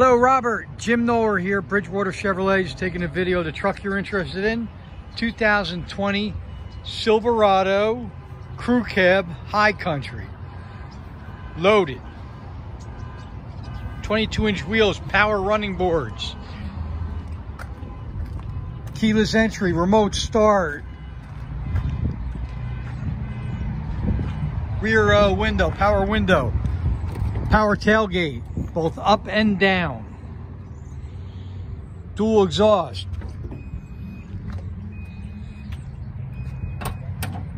Hello, Robert. Jim Knoeller here, Bridgewater Chevrolet, taking a video of the truck you're interested in. 2020 Silverado Crew Cab High Country. Loaded. 22 inch wheels, power running boards. Keyless entry, remote start. Rear uh, window, power window. Power tailgate, both up and down. Dual exhaust.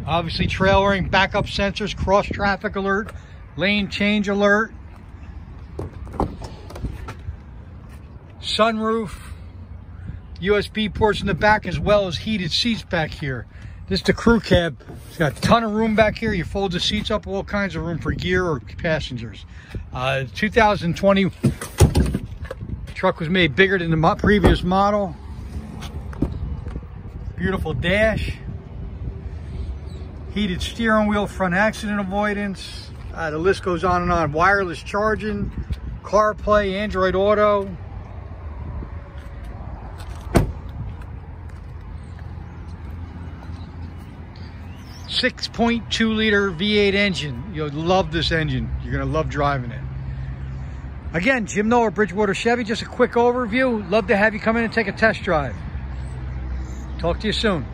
Obviously trailering, backup sensors, cross traffic alert, lane change alert. Sunroof, USB ports in the back as well as heated seats back here. This is the crew cab. It's got a ton of room back here. You fold the seats up, all kinds of room for gear or passengers. Uh, 2020 truck was made bigger than the previous model. Beautiful dash. Heated steering wheel, front accident avoidance. Uh, the list goes on and on. Wireless charging, CarPlay, Android Auto. 6.2 liter V8 engine. You'll love this engine. You're gonna love driving it. Again, Jim Knoeller, Bridgewater Chevy, just a quick overview. Love to have you come in and take a test drive. Talk to you soon.